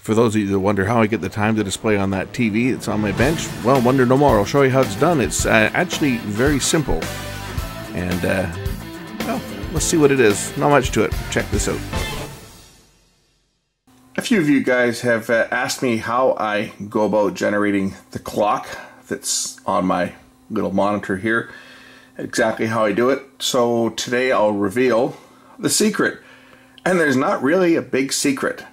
For those of you that wonder how I get the time to display on that TV that's on my bench, well, wonder no more. I'll show you how it's done. It's uh, actually very simple. And, uh, well, let's see what it is. Not much to it. Check this out. A few of you guys have uh, asked me how I go about generating the clock that's on my little monitor here, exactly how I do it. So today I'll reveal the secret. And there's not really a big secret.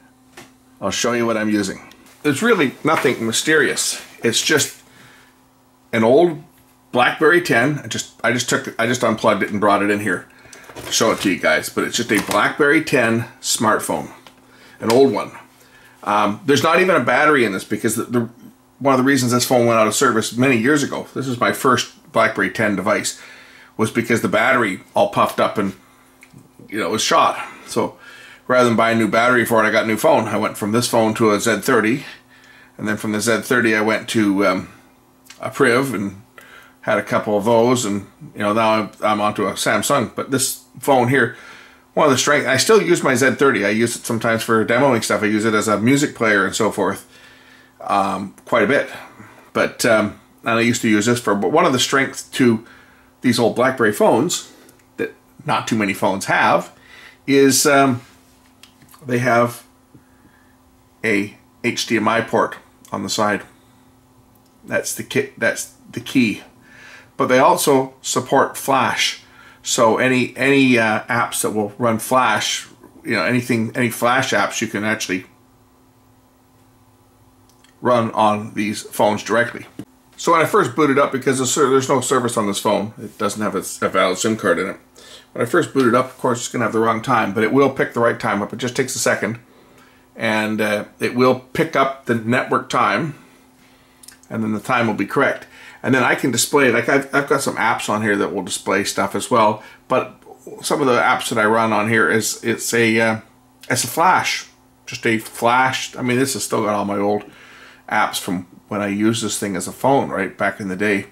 I'll show you what I'm using. There's really nothing mysterious. It's just an old BlackBerry 10. I just I just took I just unplugged it and brought it in here. To show it to you guys, but it's just a BlackBerry 10 smartphone, an old one. Um, there's not even a battery in this because the, the, one of the reasons this phone went out of service many years ago. This is my first BlackBerry 10 device, was because the battery all puffed up and you know was shot. So rather than buy a new battery for it, I got a new phone. I went from this phone to a Z30, and then from the Z30 I went to um, a Priv and had a couple of those, and you know now I'm, onto a Samsung. But this phone here, one of the strength, I still use my Z30. I use it sometimes for demoing stuff. I use it as a music player and so forth, um, quite a bit. But um, and I used to use this for. But one of the strengths to these old BlackBerry phones that not too many phones have is um, they have a HDMI port on the side. That's the kit. That's the key. But they also support Flash. So any any uh, apps that will run Flash, you know, anything, any Flash apps, you can actually run on these phones directly. So when I first booted up, because there's no service on this phone, it doesn't have a valid SIM card in it. When I first booted up, of course, it's going to have the wrong time, but it will pick the right time up. It just takes a second. And uh, it will pick up the network time, and then the time will be correct. And then I can display, like I've, I've got some apps on here that will display stuff as well, but some of the apps that I run on here is, it's a, uh, it's a flash, just a flash. I mean, this has still got all my old apps from when I used this thing as a phone, right, back in the day.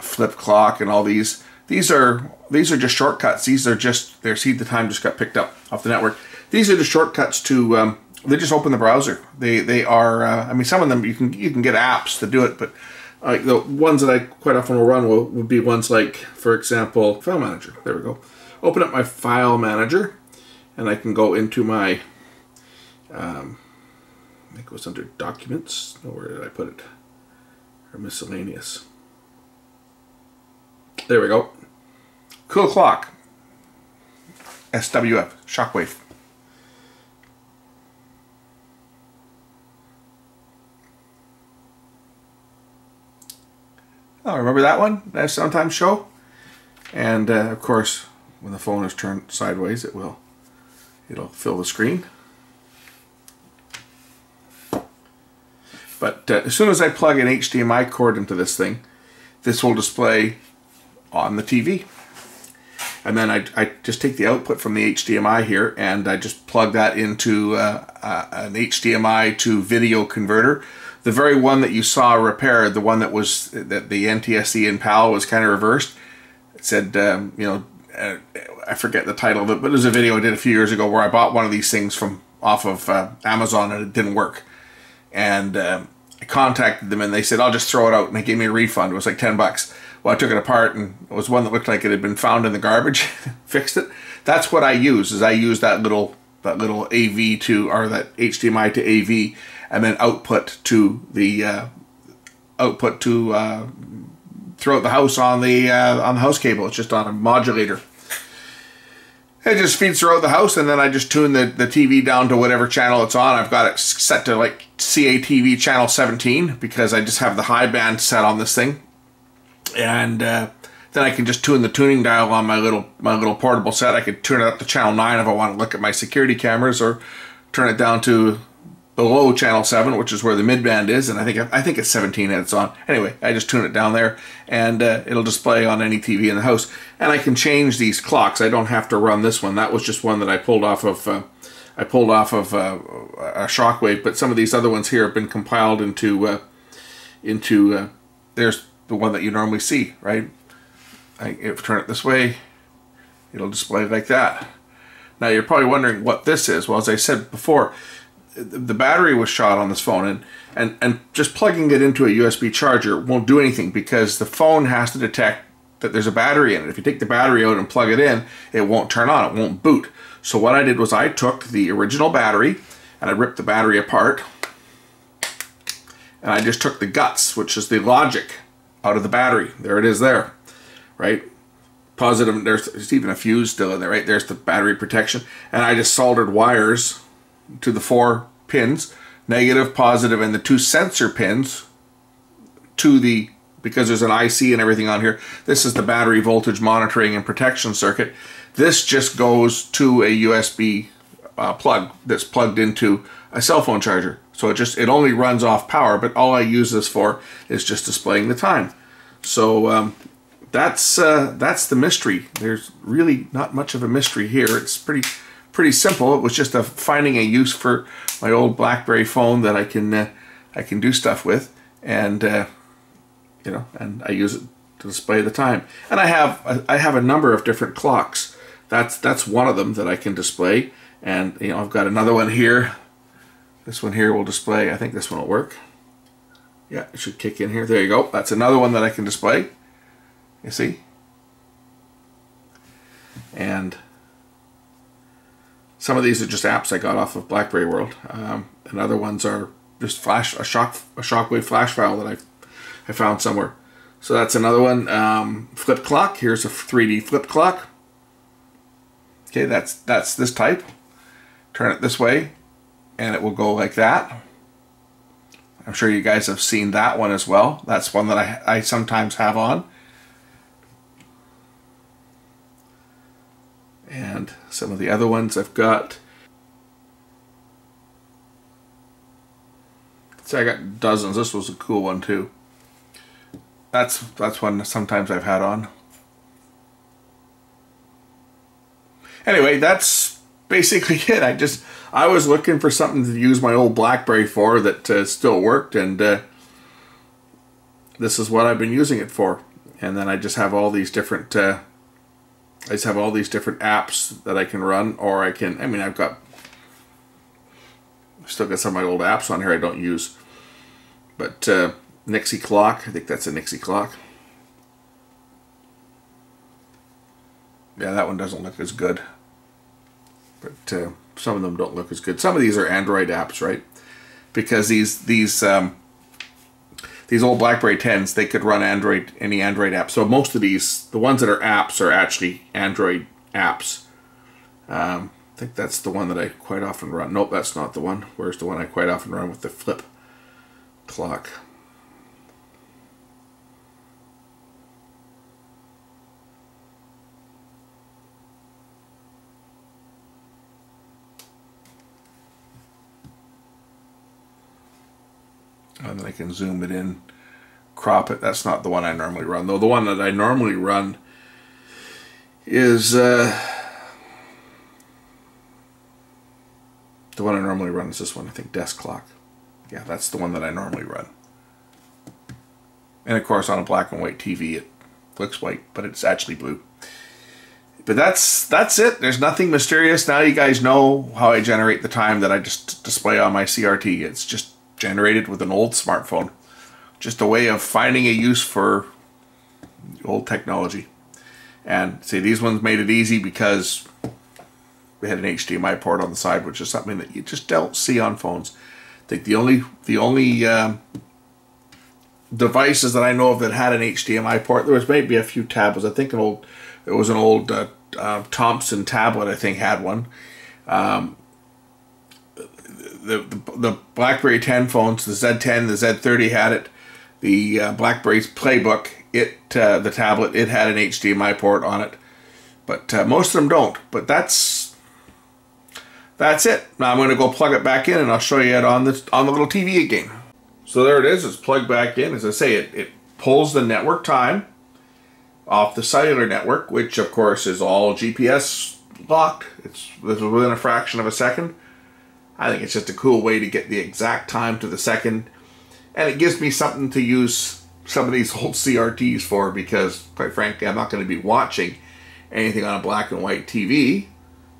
flip clock and all these these are these are just shortcuts. These are just their seed the time just got picked up off the network. These are the shortcuts to um, they just open the browser. They they are uh, I mean some of them you can you can get apps to do it, but uh, the ones that I quite often will run will, would be ones like for example File Manager. There we go. Open up my File Manager, and I can go into my um, I think it was under Documents. No, where did I put it? Or Miscellaneous. There we go. Cool clock. SWF, shockwave. Oh, remember that one? That sometimes show? And uh, of course, when the phone is turned sideways, it will it'll fill the screen. But uh, as soon as I plug an HDMI cord into this thing, this will display on the TV. And then I, I just take the output from the HDMI here and I just plug that into uh, uh, an HDMI to video converter. The very one that you saw repaired, the one that was that the NTSC in PAL was kind of reversed. It said, um, you know, uh, I forget the title of it, but was a video I did a few years ago where I bought one of these things from off of uh, Amazon and it didn't work. And um, contacted them and they said, I'll just throw it out. And they gave me a refund. It was like 10 bucks. Well, I took it apart and it was one that looked like it had been found in the garbage. Fixed it. That's what I use. Is I use that little that little AV to or that HDMI to AV, and then output to the uh, output to uh, throughout the house on the uh, on the house cable. It's just on a modulator. It just feeds throughout the house, and then I just tune the, the TV down to whatever channel it's on. I've got it set to like CATV channel 17 because I just have the high band set on this thing. And uh, then I can just tune the tuning dial on my little my little portable set. I could turn it up to channel 9 if I want to look at my security cameras or turn it down to below channel 7 which is where the midband is and I think I think it's 17 and it's on. Anyway I just tune it down there and uh, it'll display on any TV in the house. And I can change these clocks. I don't have to run this one. That was just one that I pulled off of uh, I pulled off of uh, a shockwave but some of these other ones here have been compiled into uh, into uh, there's the one that you normally see right? I, if I turn it this way it'll display like that. Now you're probably wondering what this is. Well as I said before the battery was shot on this phone and, and, and just plugging it into a USB charger won't do anything because the phone has to detect that there's a battery in it. If you take the battery out and plug it in, it won't turn on, it won't boot. So what I did was I took the original battery and I ripped the battery apart and I just took the guts, which is the logic, out of the battery. There it is there, right? Positive, there's, there's even a fuse still in there, right? There's the battery protection. And I just soldered wires to the four pins, negative, positive, and the two sensor pins to the, because there's an IC and everything on here, this is the battery voltage monitoring and protection circuit. This just goes to a USB uh, plug that's plugged into a cell phone charger. So it just, it only runs off power, but all I use this for is just displaying the time. So um, that's, uh, that's the mystery. There's really not much of a mystery here. It's pretty, pretty simple. It was just a finding a use for my old BlackBerry phone that I can, uh, I can do stuff with. And, uh, you know, and I use it to display the time. And I have, I have a number of different clocks. That's, that's one of them that I can display. And, you know, I've got another one here this one here will display, I think this one will work. Yeah, it should kick in here. There you go. That's another one that I can display. You see? And some of these are just apps I got off of BlackBerry World. Um, and other ones are just flash a shock a shockwave flash file that I I found somewhere. So that's another one. Um, flip clock. Here's a 3D flip clock. Okay, that's that's this type. Turn it this way and it will go like that. I'm sure you guys have seen that one as well. That's one that I, I sometimes have on. And some of the other ones I've got. See, I got dozens. This was a cool one too. That's that's one sometimes I've had on. Anyway, that's basically it. I just I was looking for something to use my old BlackBerry for that uh, still worked, and uh, this is what I've been using it for. And then I just have all these different. Uh, I just have all these different apps that I can run, or I can. I mean, I've got still got some of my old apps on here I don't use, but uh, Nixie clock. I think that's a Nixie clock. Yeah, that one doesn't look as good but uh, some of them don't look as good. Some of these are Android apps, right? Because these these um, these old BlackBerry 10s, they could run Android any Android app. So most of these, the ones that are apps, are actually Android apps. Um, I think that's the one that I quite often run. Nope, that's not the one. Where's the one I quite often run with the flip clock? And then I can zoom it in, crop it. That's not the one I normally run, though. The one that I normally run is uh, the one I normally run is this one. I think desk clock. Yeah, that's the one that I normally run. And of course, on a black and white TV, it looks white, but it's actually blue. But that's that's it. There's nothing mysterious. Now you guys know how I generate the time that I just display on my CRT. It's just generated with an old smartphone. Just a way of finding a use for old technology. And see, these ones made it easy because we had an HDMI port on the side, which is something that you just don't see on phones. I think the only the only um, devices that I know of that had an HDMI port, there was maybe a few tablets. I think an old, it was an old uh, uh, Thomson tablet. I think had one. Um, the, the, the BlackBerry 10 phones, the Z10, the Z30 had it. The uh, BlackBerry's Playbook, it uh, the tablet, it had an HDMI port on it. But uh, most of them don't. But that's that's it. Now I'm going to go plug it back in, and I'll show you it on the on the little TV again. So there it is. It's plugged back in. As I say, it it pulls the network time off the cellular network, which of course is all GPS locked. It's is within a fraction of a second. I think it's just a cool way to get the exact time to the second. And it gives me something to use some of these old CRTs for because, quite frankly, I'm not going to be watching anything on a black and white TV.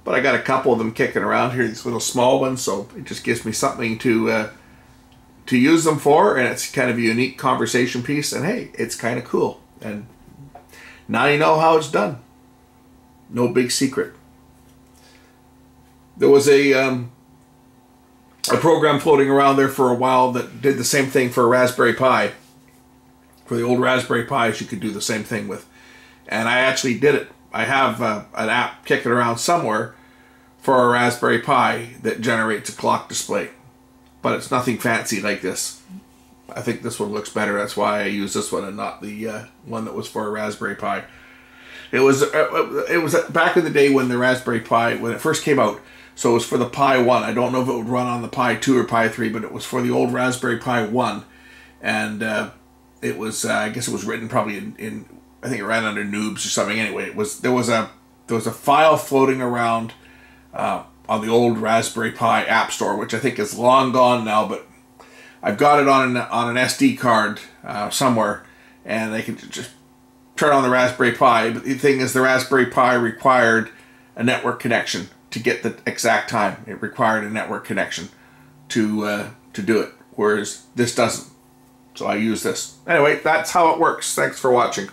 but I got a couple of them kicking around here, these little small ones, so it just gives me something to uh, to use them for, and it's kind of a unique conversation piece, and hey, it's kind of cool. And now you know how it's done. No big secret. There was a um, a program floating around there for a while that did the same thing for a Raspberry Pi. For the old Raspberry Pis, you could do the same thing with, and I actually did it. I have uh, an app kicking around somewhere for a Raspberry Pi that generates a clock display, but it's nothing fancy like this. I think this one looks better. That's why I use this one and not the uh, one that was for a Raspberry Pi. It was uh, it was back in the day when the Raspberry Pi when it first came out. So it was for the Pi One. I don't know if it would run on the Pi Two or Pi Three, but it was for the old Raspberry Pi One, and uh, it was uh, I guess it was written probably in, in I think it ran under Noobs or something. Anyway, it was there was a there was a file floating around uh, on the old Raspberry Pi App Store, which I think is long gone now, but I've got it on an on an SD card uh, somewhere, and they can just turn on the Raspberry Pi. But the thing is, the Raspberry Pi required a network connection to get the exact time. It required a network connection to uh, to do it, whereas this doesn't. So I use this. Anyway, that's how it works. Thanks for watching.